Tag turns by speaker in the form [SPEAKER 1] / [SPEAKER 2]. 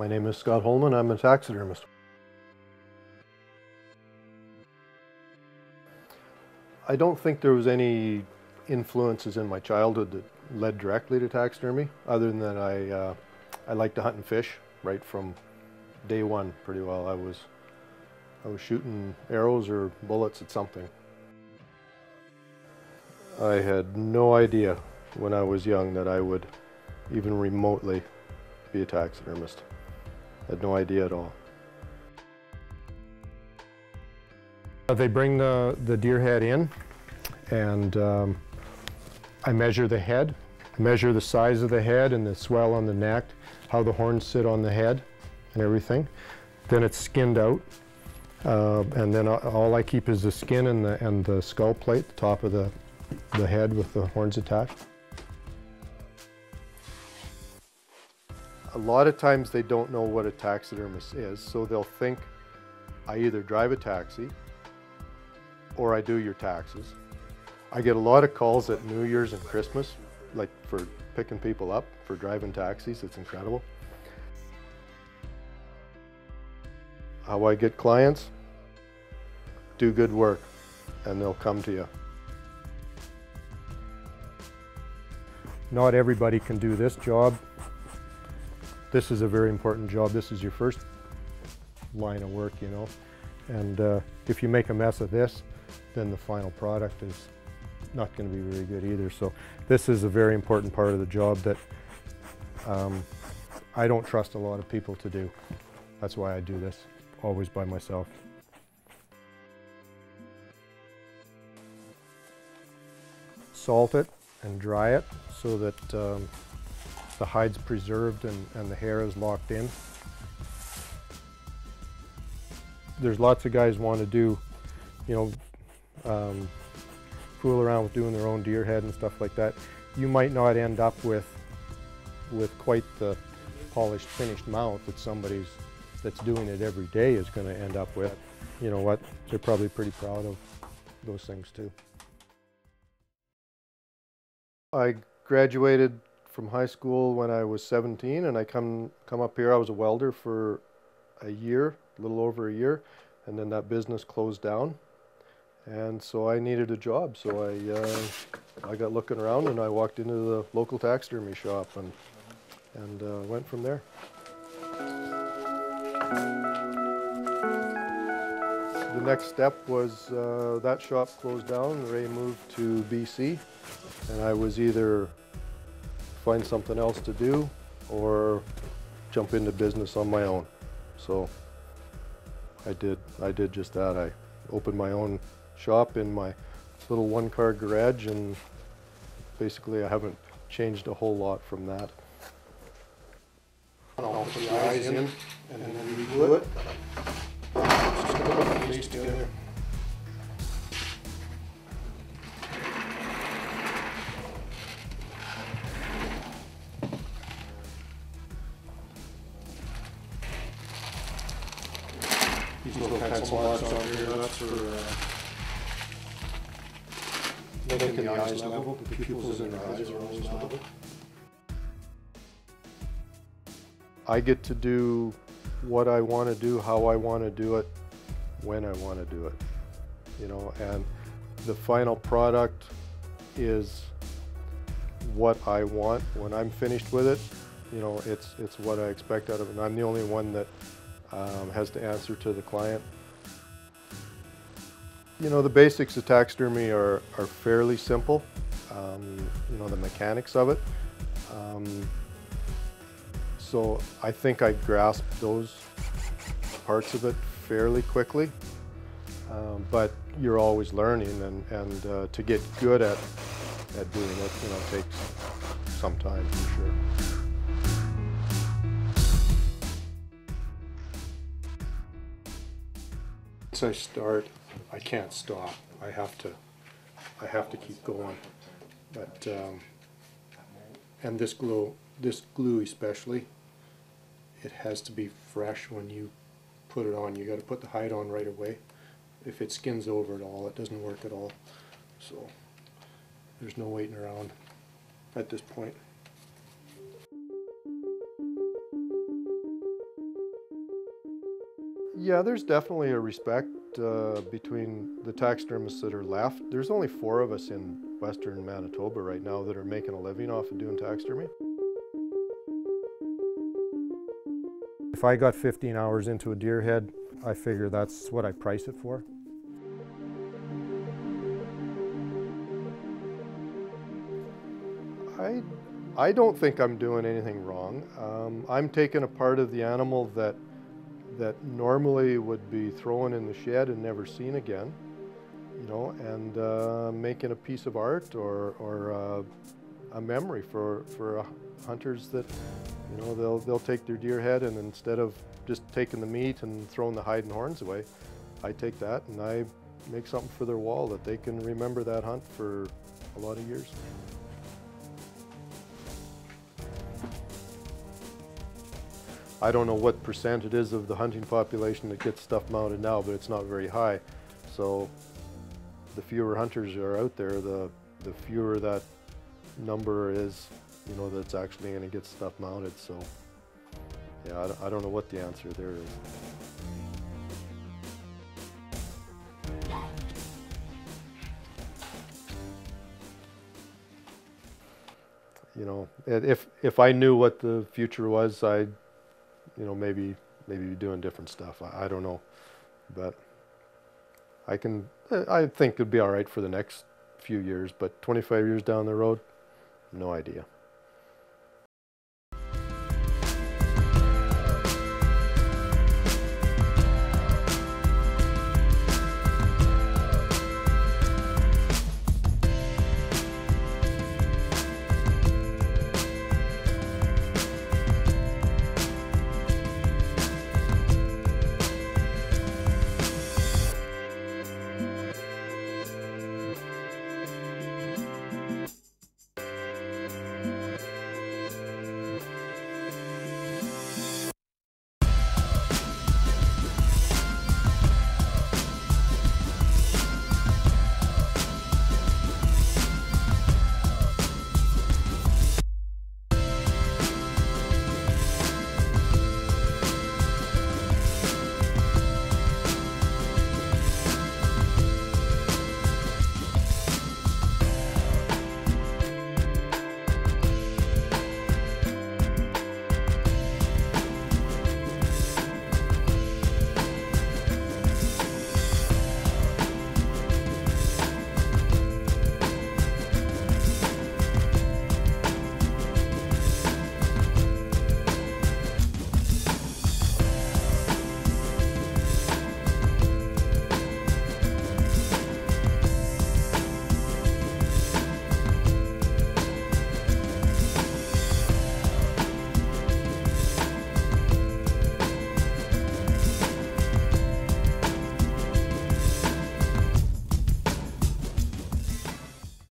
[SPEAKER 1] My name is Scott Holman. I'm a taxidermist. I don't think there was any influences in my childhood that led directly to taxidermy, other than that I, uh, I like to hunt and fish right from day one pretty well. I was, I was shooting arrows or bullets at something. I had no idea when I was young that I would even remotely be a taxidermist. Had no idea at all. Uh, They bring the, the deer head in and um, I measure the head, I measure the size of the head and the swell on the neck, how the horns sit on the head and everything. Then it's skinned out. Uh, and then all I keep is the skin and the, and the skull plate, the top of the, the head with the horns attached. A lot of times they don't know what a taxidermist is, so they'll think I either drive a taxi or I do your taxes. I get a lot of calls at New Year's and Christmas, like for picking people up for driving taxis. It's incredible. How I get clients? Do good work and they'll come to you. Not everybody can do this job. This is a very important job. This is your first line of work, you know. And uh, if you make a mess of this, then the final product is not going to be very good either. So this is a very important part of the job that um, I don't trust a lot of people to do. That's why I do this, always by myself. Salt it and dry it so that um, the hide's preserved and, and the hair is locked in. There's lots of guys want to do, you know, um, fool around with doing their own deer head and stuff like that. You might not end up with with quite the polished finished mount that somebody's that's doing it every day is going to end up with. You know what? They're probably pretty proud of those things too. I graduated from high school when I was 17 and I come come up here I was a welder for a year, a little over a year, and then that business closed down. And so I needed a job, so I uh, I got looking around and I walked into the local taxidermy shop and and uh, went from there. The next step was uh, that shop closed down. Ray moved to BC, and I was either find something else to do or jump into business on my own. So I did. I did just that. I opened my own shop in my little one-car garage, and basically I haven't changed a whole lot from that. I'll put the eyes in, and then it. Just put the together. These little pencil marks on here, that's for uh, making the eyes level, the pupils in the eyes are always level. I get to do what I want to do, how I want to do it, when I want to do it. You know, and the final product is what I want when I'm finished with it. You know, it's it's what I expect out of it. And I'm the only one that um, has to answer to the client. You know, the basics of taxidermy are, are fairly simple. Um, you know, the mechanics of it. Um, so I think I grasped those parts of it fairly quickly. Um, but you're always learning, and, and uh, to get good at, at doing it, you know, takes some time for sure. Once I start, I can't stop. I have to, I have to keep going. But, um, and this glue, this glue especially, it has to be fresh when you put it on. You gotta put the hide on right away. If it skins over at all, it doesn't work at all. So, there's no waiting around at this point. Yeah, there's definitely a respect uh, between the taxidermists that are left. There's only four of us in western Manitoba right now that are making a living off of doing taxidermy. If I got 15 hours into a deer head, I figure that's what I price it for. I, I don't think I'm doing anything wrong. Um, I'm taking a part of the animal that that normally would be thrown in the shed and never seen again, you know, and uh, making a piece of art or, or uh, a memory for, for uh, hunters that, you know, they'll, they'll take their deer head and instead of just taking the meat and throwing the hide and horns away, I take that and I make something for their wall that they can remember that hunt for a lot of years. I don't know what percent it is of the hunting population that gets stuff mounted now, but it's not very high. So the fewer hunters are out there, the, the fewer that number is, you know, that's actually going to get stuff mounted. So yeah, I don't, I don't know what the answer there is. You know, if if I knew what the future was, I'd you know, maybe maybe be doing different stuff. I, I don't know, but I can. I think it'd be all right for the next few years, but 25 years down the road, no idea.